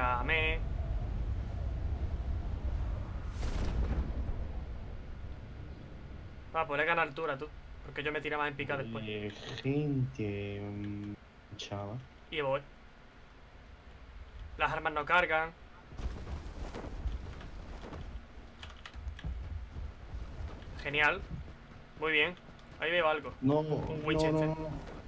Explícame. Va, pues le gana altura tú. Porque yo me tira más en pica después. Eh, gente. mm, Chaval. Y voy. Las armas no cargan. Genial. Muy bien. Ahí veo algo. No, Un no, Winchester. no, no.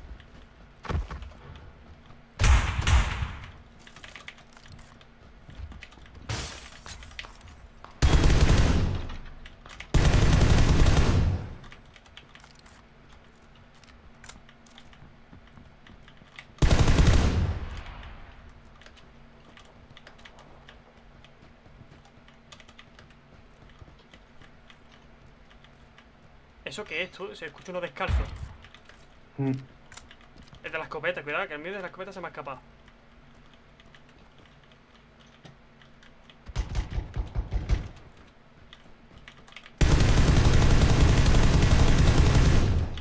¿Eso qué es tú? Se escucha uno descalzo. Mm, El de la escopeta, cuidado, que el mío de la escopeta se me ha escapado.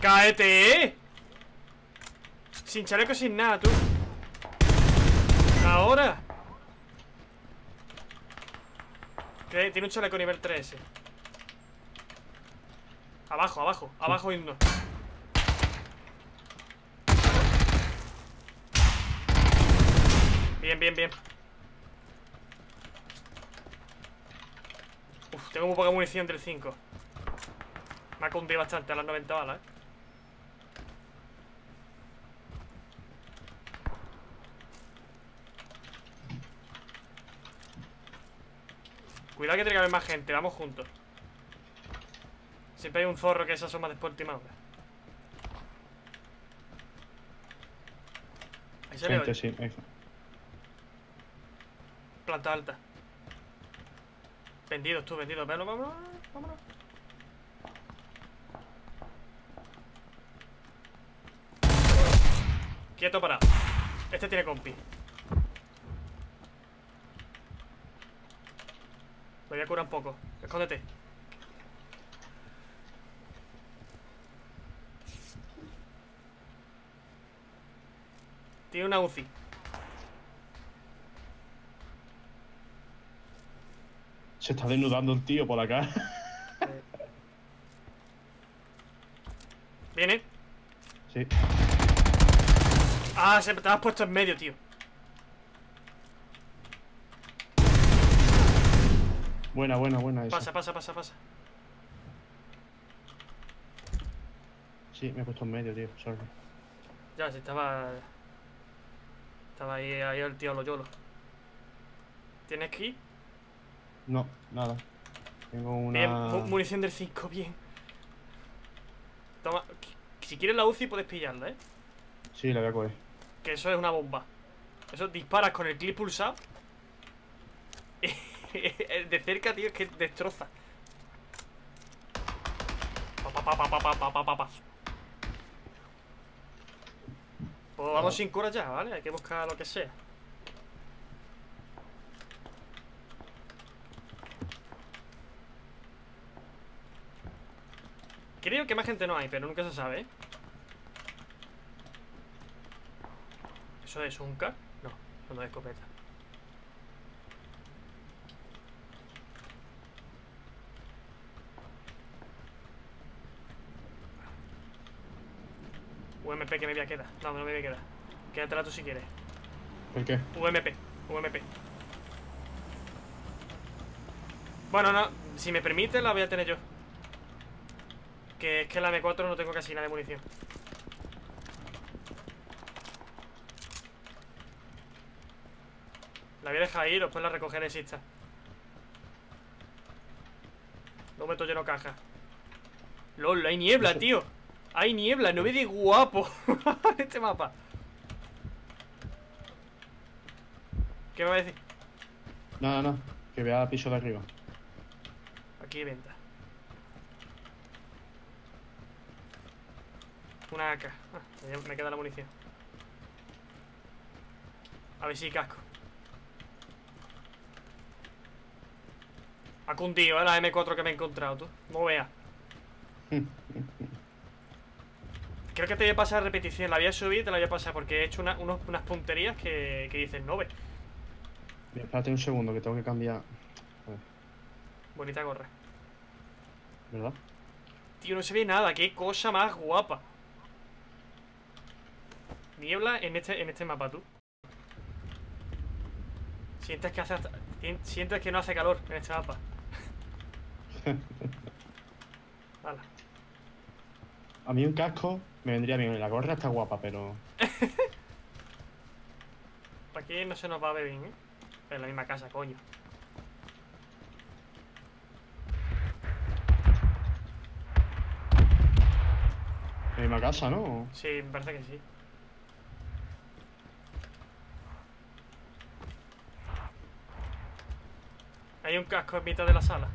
¡Cáete! Sin chaleco, sin nada, tú. Ahora. Que Tiene un chaleco nivel 3 ese. Abajo, abajo, abajo uno. Bien, bien, bien. Uf, tengo muy poca munición del 5. Me ha cundido bastante a las 90 balas, eh. Cuidado que tiene que haber más gente, vamos juntos. Siempre hay un zorro que se asoma después de última hora. Ahí se Gente, sí. ahí. Planta alta. Vendidos tú, vendidos. Vámonos, vámonos, vámonos. Quieto para. Este tiene compi. Me voy a curar un poco. Escóndete. Tiene una UCI. Se está desnudando el tío por acá. Viene. sí. Ah, se te has puesto en medio, tío. Buena, buena, buena. Esa. Pasa, pasa, pasa, pasa. Sí, me he puesto en medio, tío. Sorry. Ya, si estaba. Estaba ahí, ahí el tío lo yolo. ¿Tienes que ir? No, nada. Tengo una. Bien, munición del 5, bien. Toma. Si quieres la UCI puedes pillarla, ¿eh? Sí, la voy a coger. Que eso es una bomba. Eso disparas con el clip pulsado. de cerca, tío, es que destroza. Pa, pa, pa, pa, pa, pa, pa, pa, pa, pa. Pues vamos sin cura ya, ¿vale? Hay que buscar lo que sea. Creo que más gente no hay, pero nunca se sabe, ¿eh? ¿Eso es un K? No, no es escopeta. UMP que me voy a quedar. No, no me voy a quedar. Quédatela tú si quieres. ¿El qué? UMP, UMP. Bueno, no, si me permite la voy a tener yo. Que es que la M4 no tengo casi nada de munición. La voy a dejar ahí y después la recogeré si está. No meto lleno caja. LOL, hay niebla, tío. Hay niebla, no ve de guapo este mapa. ¿Qué me va a decir? No, no, no. Que vea el piso de arriba. Aquí hay venta. Una AK. Ah, me queda la munición. A ver si casco. Ha cundido, ¿eh? La M4 que me he encontrado, tú. No veas. Creo que te voy a pasar repetición. La voy a subir y te la voy a pasar porque he hecho una- unos- unas punterías que, que dicen no ve. Mira, espérate un segundo que tengo que cambiar. Bonita gorra. ¿Verdad? Tío, no se ve nada. Qué cosa más guapa. Niebla en este, en este mapa, tú. Sientes que hace hasta- sien- sientes que no hace calor en este mapa. Vale. A mí un casco me vendría bien. La gorra está guapa, pero. Aquí no se nos va a ver bien, ¿eh? En la misma casa, coño. En la misma casa, ¿no? Sí, me parece que sí. Hay un casco en mitad de la sala.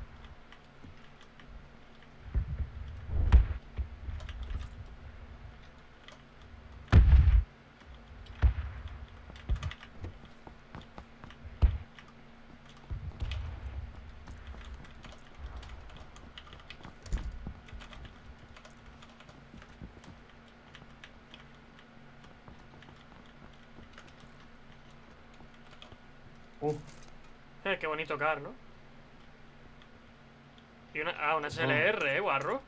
Uh, Eh, qué bonito car, ¿no? Y una, ah, una SLR, eh, guarro.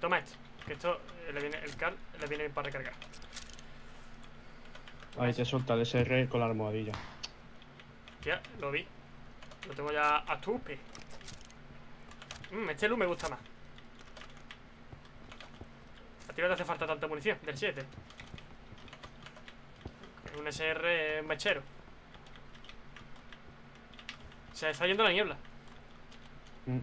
Toma esto. Que esto le viene, el car le viene bien para recargar. ahí te suelta el SR con la almohadilla. Ya, lo vi. Lo tengo ya a tupe. Mm, este luz me gusta más. A ti no te hace falta tanta munición, del 7. Un SR mechero. Se está yendo la niebla. Mm.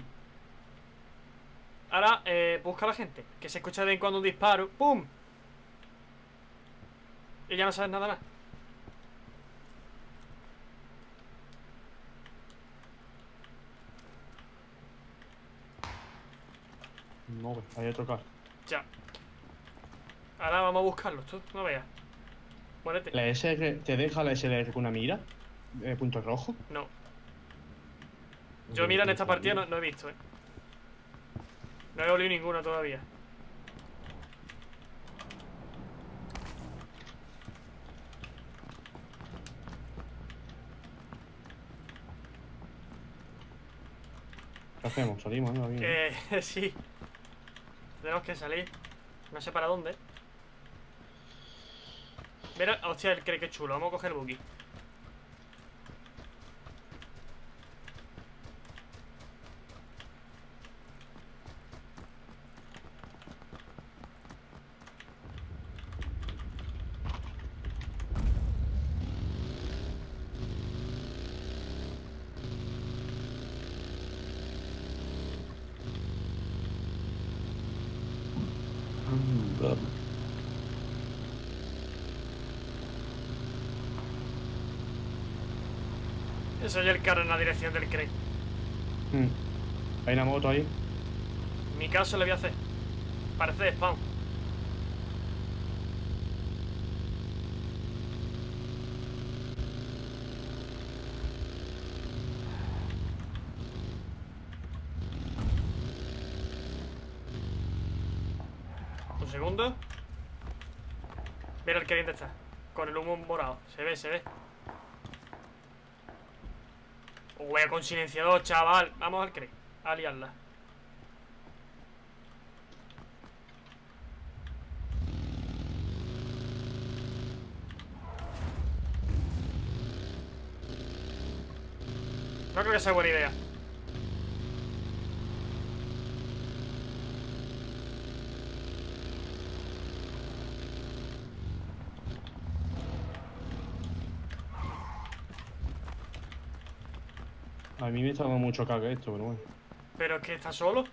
Ahora, eh, busca a la gente. Que se escucha de vez en cuando un disparo. ¡Pum! Y ya no sabes nada más. No, ve, hay otro car. Ya. Ahora vamos a buscarlos, tú. No veas. Muérete. ¿La SR te deja la SLR con una mira? Eh, punto rojo. No. Yo mira en esta partida no, no he visto, eh. No he olido ninguna todavía. ¿Qué hacemos? Salimos, ¿no? Bien. Eh, sí. Tenemos que salir. No sé para dónde. Mira, hostia, el cree que es chulo. Vamos a coger el buggy. Soy el carro en la dirección del crane. Mm. Hay una moto ahí. En mi caso le voy a hacer. Parece spawn. Un segundo. Mira el que bien está. Con el humo morado. Se ve, se ve. Wea con silenciador, chaval. Vamos al crane. A liarla. No creo que sea buena idea. A mí me está dando mucho caga esto, pero bueno. Pero es que está solo.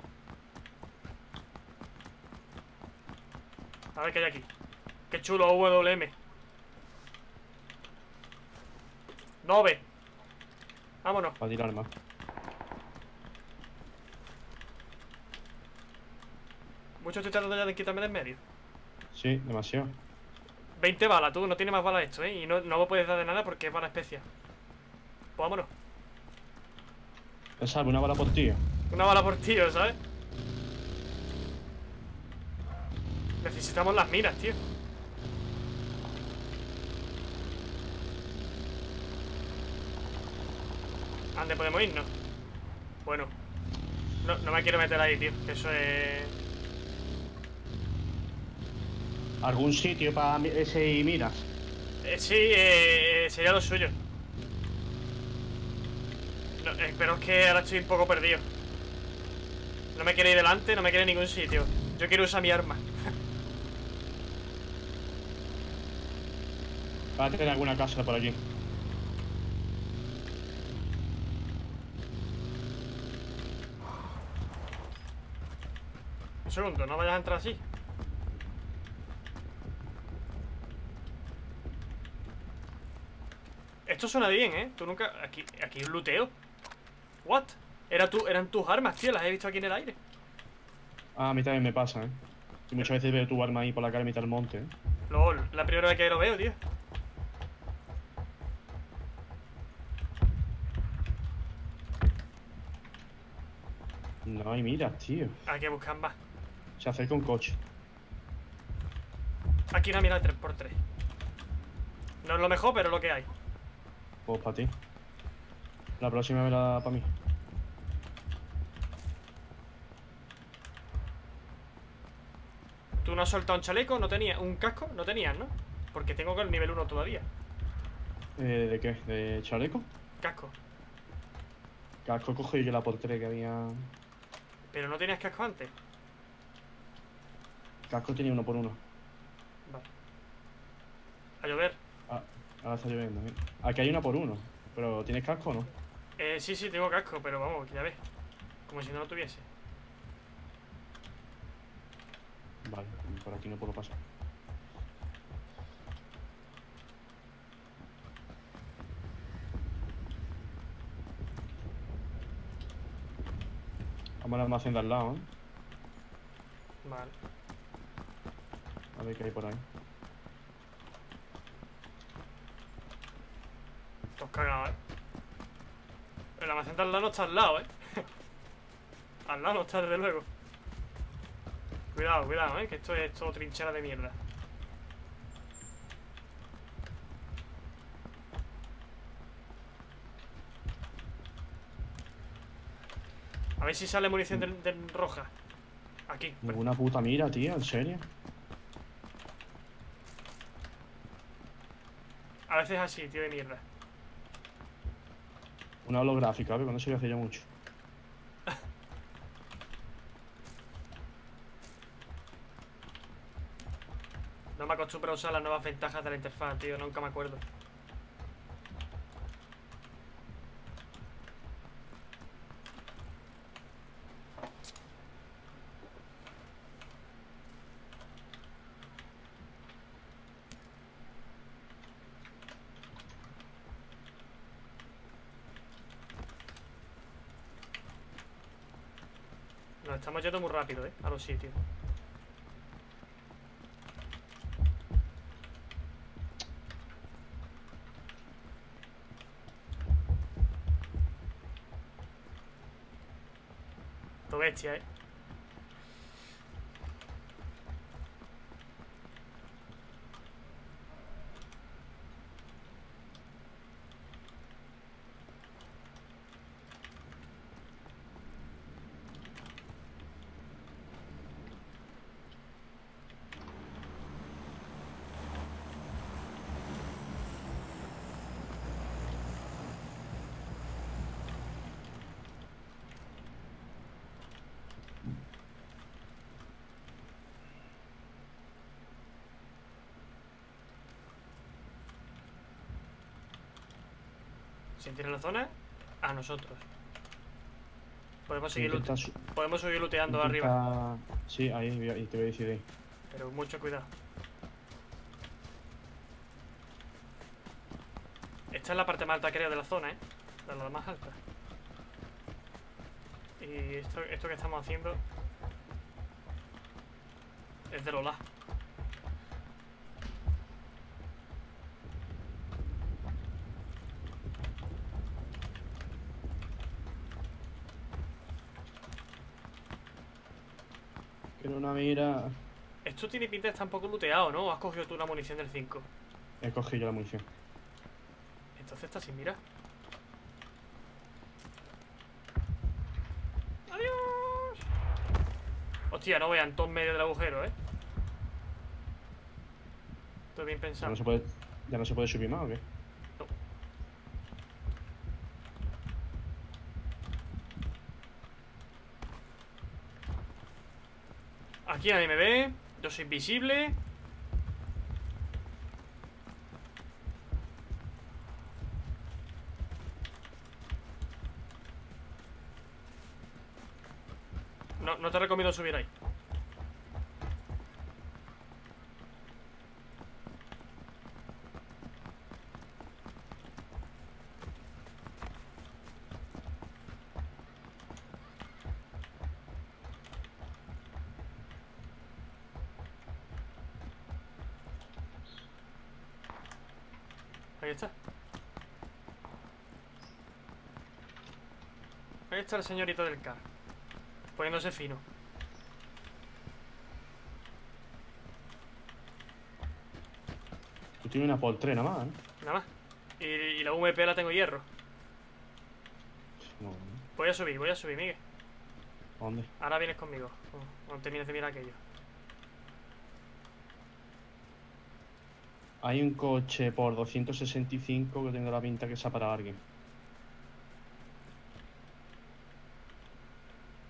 A ver qué hay aquí. Qué chulo WM. Nove. Vámonos. Para tirar más. Mucho estoy tratando ya de quitarme del medio. Sí, demasiado. 20 balas, tú. No tiene más balas esto, ¿eh? Y no, no me puedes dar de nada porque es bala especial. Pues vámonos. Te salve, una bala por tío. Una bala por tío, ¿sabes? Necesitamos las minas, tío. Dónde podemos irnos? Bueno. No, me quiero meter ahí, tío. Que eso es... ¿Algún sitio para ese y minas? Eh, sí, eh, sería lo suyo. Eh, pero es que ahora estoy un poco perdido. No me quiere ir delante, no me quiere en ningún sitio. Yo quiero usar mi arma. Va a tener alguna casa por allí. Un segundo, no vayas a entrar así. Esto suena bien, ¿eh? Tú nunca... Aquí, aquí hay un luteo. What? Era tu... Eran tus armas, tío. Las he visto aquí en el aire. Ah, a mí también me pasa, ¿eh? Y muchas veces veo tu arma ahí por la cara mitad del monte, ¿eh? LOL, la primera vez que lo veo, tío. No hay miras, tío. Hay que buscar más. Se acerca un coche. Aquí una mira de 3x3. No es lo mejor, pero es lo que hay. Pues para ti. La próxima verá para mí. ¿Tú no has soltado un chaleco? ¿No tenías? ¿Un casco? No tenías, ¿no? Porque tengo el nivel 1 todavía. Eh, ¿De qué? ¿De chaleco? Casco. Casco cojo yo la por tres que había. ¿Pero no tenías casco antes? Casco tenía uno por uno. Vale. A llover. Ah, ahora está lloviendo, ¿eh? Aquí hay una por uno. Pero ¿tienes casco o no? Eh, sí, sí, tengo casco, pero vamos, ya ves. Como si no lo tuviese. Vale, por aquí no puedo pasar. Vamos al almacén de al lado, ¿eh? Vale. A ver qué hay por ahí. Estás cagado, eh. El almacén de al lado no está al lado, eh. al lado no está, desde luego. Cuidado, cuidado, eh. Que esto es todo trinchera de mierda. A ver si sale munición de, de roja. Aquí. Ninguna puta mira, tío, en serio. A veces así, tío de mierda. Una holográfica, ver, cuando se yo hace ya mucho. No me acostumbro a usar las nuevas ventajas de la interfaz, tío. Nunca me acuerdo. Nos estamos yendo muy rápido, ¿eh? A los sitios. yet. sentir la zona a nosotros. Podemos seguir, podemos seguir looteando arriba. Sí, ahí, te voy a decir ahí. Pero mucho cuidado. Esta es la parte más alta, creo, de la zona, ¿eh? La más alta. Y esto, esto que estamos haciendo es de Lola. que era una mira. Esto tiene pinta de estar un poco looteado, ¿no? ¿O has cogido tú la munición del 5? He cogido yo la munición. Entonces está sin mira. ¡Adiós! Hostia, no vean todo en medio del agujero, ¿eh? Estoy bien pensado. Ya no se puede subir más o qué? Aquí nadie me ve. Yo soy visible. No, no te recomiendo subir ahí. Ahí está. Ahí está el señorito del car. Poniéndose fino. Tú tienes una por tres nada más, ¿eh? Nada más. Y, y la UMP la tengo hierro. No, Voy a subir, voy a subir, Miguel. ¿Dónde? Ahora vienes conmigo. Cuando termines de mirar aquello. Hay un coche por 265 que tengo la pinta que se ha parado alguien.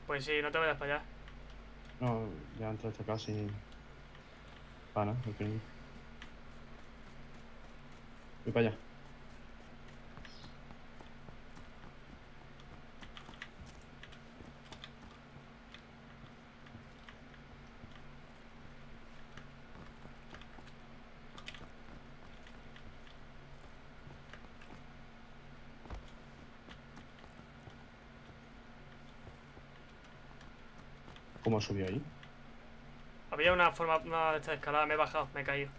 Pues sí, no te vayas para allá. No, ya casa y... Pana, ok. Voy para allá. ¿Cómo subió ahí? Había una forma una de esta escalada, me he bajado, me he caído.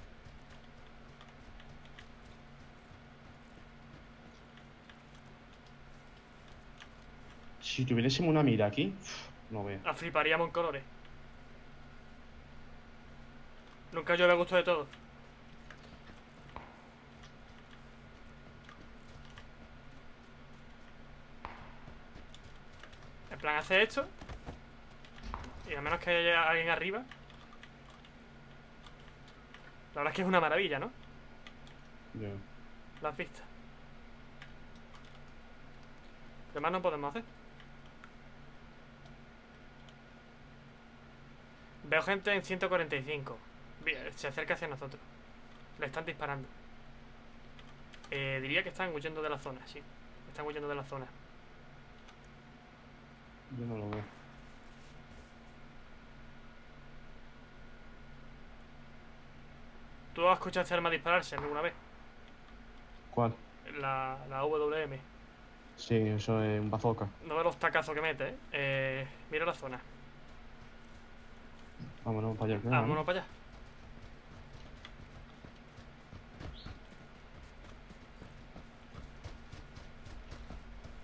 Si tuviésemos una mira aquí, no veo. La fliparíamos en colores. Nunca llueve a gusto de todo. En plan, hace esto. Y a menos que haya alguien arriba. La verdad es que es una maravilla, ¿no? Ya. Las vistas. ¿Qué más no podemos hacer? Veo gente en 145. Bien, Se acerca hacia nosotros. Le están disparando. Eh, diría que están huyendo de la zona, sí. Están huyendo de la zona. Yo no lo veo. ¿Tú has escuchado este arma dispararse alguna vez? ¿Cuál? La, la WM. Sí, eso es un bazooka. No ve los tacazos que mete, ¿eh? eh mira la zona. Vámonos para allá. Ah, vámonos para allá.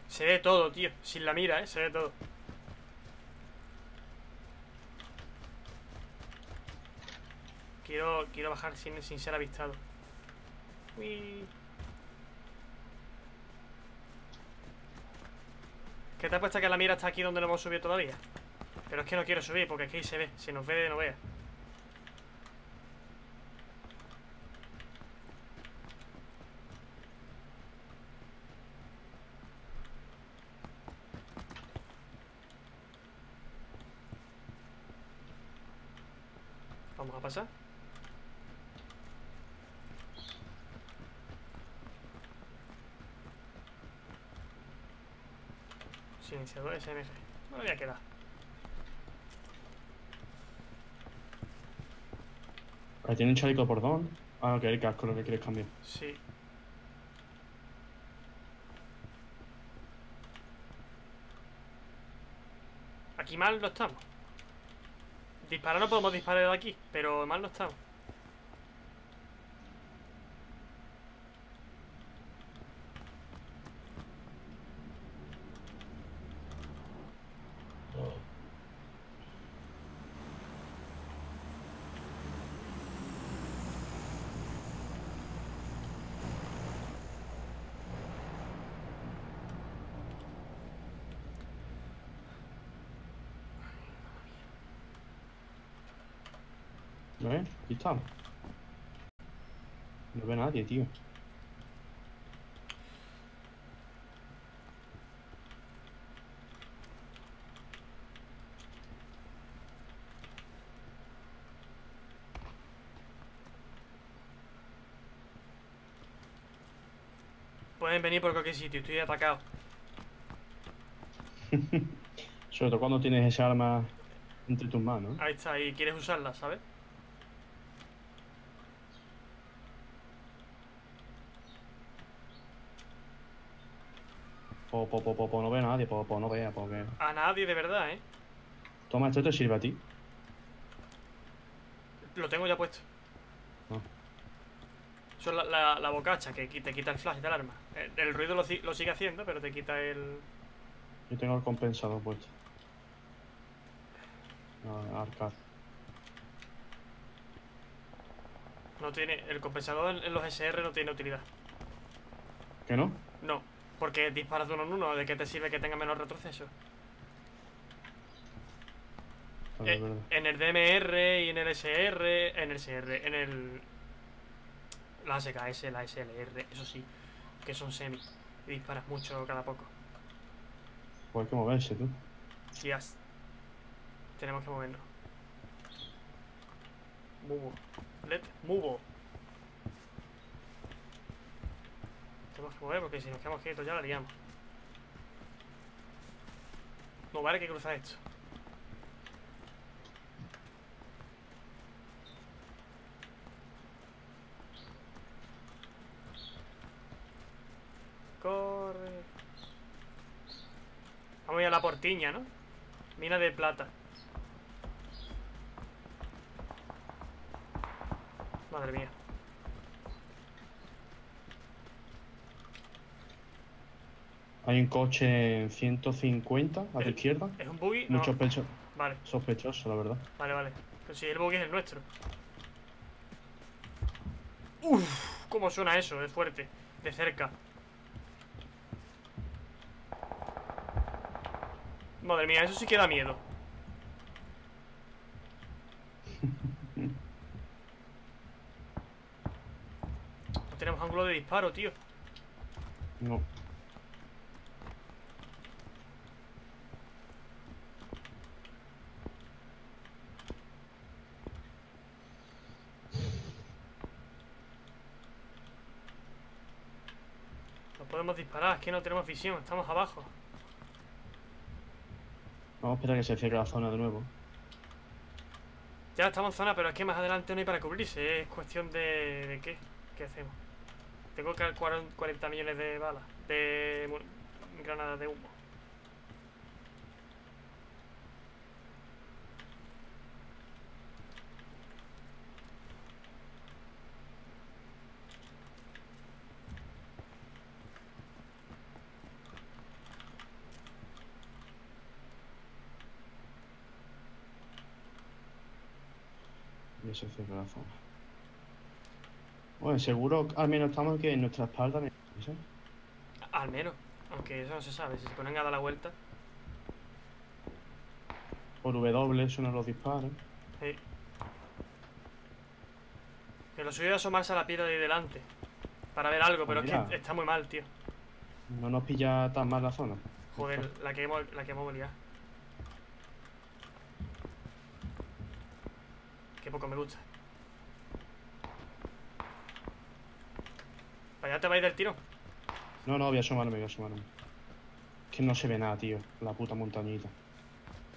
Se ve todo, tío. Sin la mira, ¿eh? Se ve todo. Quiero, bajar sin, sin ser avistado. Uy. ¿Qué te apuesta que la mira está aquí donde no hemos subido todavía? Pero es que no quiero subir porque aquí se ve. Si nos ve, no vea. Vamos a pasar. SMG. No le voy a quedar. Ahí tiene un chaleco por don. Ah, ok, el casco lo que quieres cambiar. Sí. Aquí mal no estamos. Disparar no podemos disparar de aquí, pero mal no estamos. No ve nadie, tío. Pueden venir por cualquier sitio, estoy atacado. Sobre todo cuando tienes esa arma entre tus manos. Ahí está, y quieres usarla, ¿sabes? Po, po, po, po, po, no ve a nadie, po, po, no vea, porque... A nadie de verdad, ¿eh? Toma, esto te sirve a ti. Lo tengo ya puesto. Ah. Eso es la, la, la bocacha que te quita el flash del arma. El, el ruido lo, lo sigue haciendo, pero te quita el. Yo tengo el compensador puesto. No, arcade. No tiene. El compensador en, en los SR no tiene utilidad. ¿Que no? No, porque disparas de uno en uno. ¿De qué te sirve que tenga menos retroceso? Eh, en el DMR y en el SR. En el SR, en el. La SKS, la SLR, eso sí, que son semi. Y disparas mucho cada poco. Pues hay que moverse, tú. Tenemos que movernos. Mubo. Let mubo. Tenemos que mover porque si nos quedamos quietos ya la liamos. No vale que cruzar esto. Corre. Vamos a ir a la portiña, ¿no? Mina de plata. Madre mía. Hay un coche en 150 a tu Eh, izquierda. ¿Es un buggy? No. Sospecho- Vale, sospechoso, la verdad. vale, vale. Pero si el buggy es el nuestro. Uff, ¿cómo suena eso? Es fuerte. De cerca. Madre mía, eso sí que da miedo. No tenemos ángulo de disparo, tío. No. No podemos disparar, es que no tenemos visión, estamos abajo. Vamos a esperar a que se cierre la zona de nuevo. Ya estamos en zona, pero es que más adelante no hay para cubrirse. Es cuestión de... ¿De qué? ¿Qué hacemos? Tengo que 40 millones de balas. De granadas de humo. Se la zona. Bueno, seguro al menos estamos que en nuestra espalda. Al menos. Aunque eso no se sabe. Si se ponen a dar la vuelta. Por W suenan los disparos. Sí. Que lo suyo es asomarse a la piedra de ahí delante. Para ver algo, pero es que está muy mal, tío. No nos pilla tan mal la zona. Joder, la que hemos, la que hemos liado. Qué poco me gusta. ¿Para allá te vais del tiro? No, no, voy a asomarme, voy a asomarme. Que no se ve nada, tío. La puta montañita.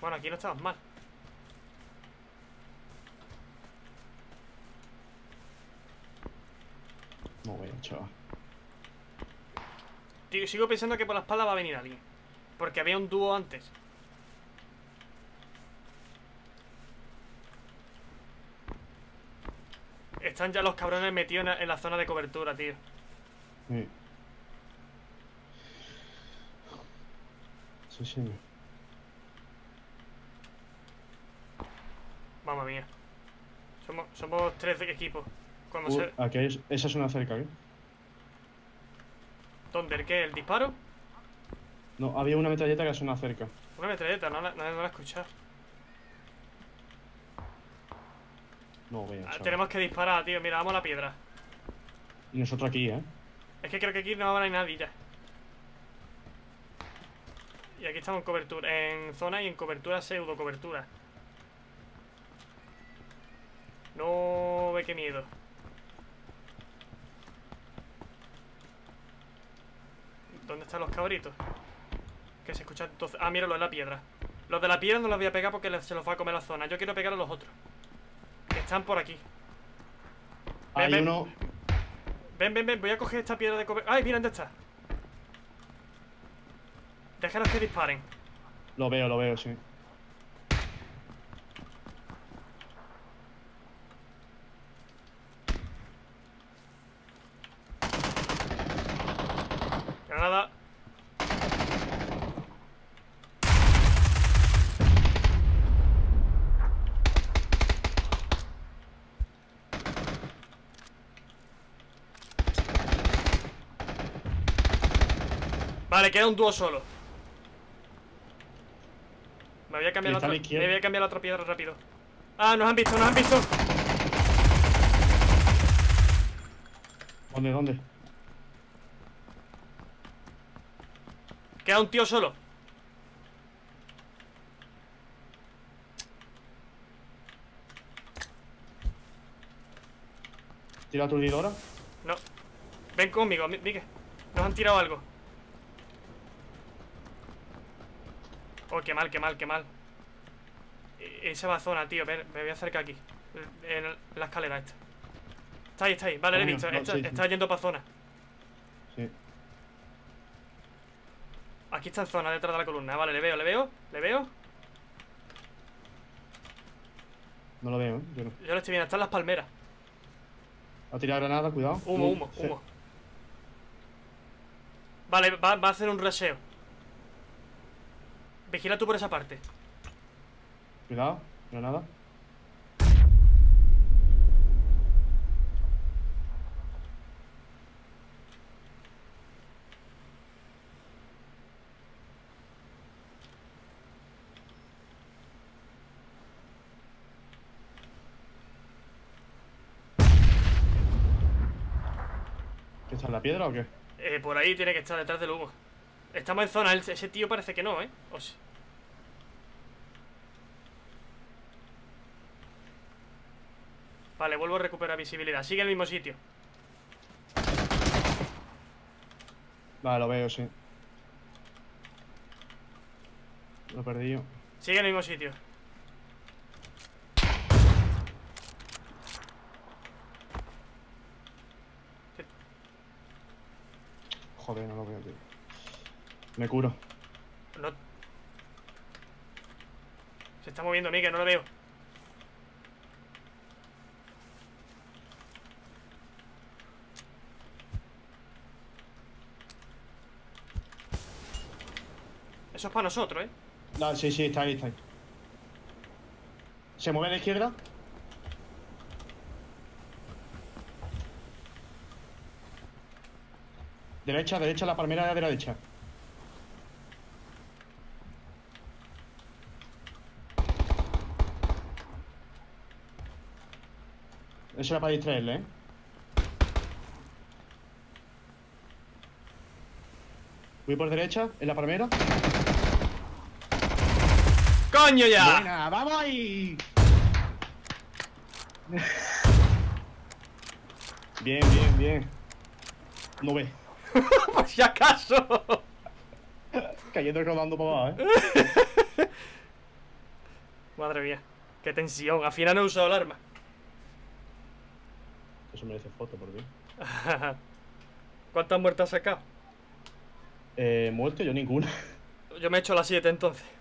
Bueno, aquí no estabas mal. No veo, chaval. Tío, sigo pensando que por la espalda va a venir alguien. Porque había un dúo antes. Están ya los cabrones metidos en la, zona de cobertura, tío. Sí. Sí, sí. Mamma mía. Somos, somos tres equipos. Cuando Uh, se... aquí hay, esa es una cerca, ¿eh? ¿Dónde? ¿El qué? ¿El disparo? No, había una metralleta que suena cerca. Una metralleta, no la, no la he escuchado. No veo, Ah. Tenemos que disparar, tío. Mira, vamos a la piedra. Y nosotros aquí, ¿eh? Es que creo que aquí no haber nadie ya. Y aquí estamos en cobertura, en zona y en cobertura, pseudo cobertura. No ve qué miedo. ¿Dónde están los cabritos? Que se escucha entonces. Ah, míralo en la piedra. Los de la piedra no los voy a pegar porque se los va a comer la zona. Yo quiero pegar a los otros. Están por aquí. Ven, Hay ven. uno. Ven, ven, ven, voy a coger esta piedra de cobertura. ¡Ay, mira dónde está! Déjalos que disparen. Lo veo, lo veo, sí. Granada. Vale, queda un dúo solo. Me voy a cambiar la otra, me voy a cambiar la otra piedra rápido. Ah, nos han visto, nos han visto. ¿Dónde, dónde? Queda un tío solo. ¿Tira aturdidora? No. Ven conmigo, Mi- Miguel. Nos han tirado algo. Oh, qué mal, qué mal, qué mal. E- Esa va a zona, tío. Ven, me voy a acercar aquí. En la escalera esta. Está ahí, está ahí. Vale, le he visto. no, está, sí, sí. está yendo para zona. Sí. Aquí está en zona, detrás de la columna. Vale, le veo, le veo, le veo. No lo veo, ¿eh? Yo no. Yo lo estoy viendo. Están las palmeras. Ha tirado granada, cuidado. Humo, humo, sí. humo. Vale, va, va a hacer un reseo. Vigila tú por esa parte. Cuidado, granada. ¿Qué está en la piedra o qué? Eh, por ahí tiene que estar detrás del humo. Estamos en zona, ese tío parece que no, ¿eh? O. Vale, vuelvo a recuperar visibilidad. Sigue en el mismo sitio. Vale, lo veo, sí. Lo he perdido. Sigue en el mismo sitio. Joder, no lo veo, tío. Me curo. No. Se está moviendo, Miguel, no lo veo. Eso es para nosotros, ¿eh? No, sí, sí, está ahí, está ahí. ¿Se mueve a la izquierda? Derecha, derecha, la palmera de la derecha. Eso era para distraerle, ¿eh? Voy por derecha, en la palmera. ¡Coño ya! Buena, vamos ahí. Bien, bien, bien. No ve. ¡Por si acaso! Cayendo y rodando para abajo, ¿eh? Madre mía, qué tensión. Al final no he usado el arma. Eso merece foto, por Dios. ¿Cuántas muertes has sacado? Eh, muerto yo ninguna. Yo me he hecho las 7 entonces.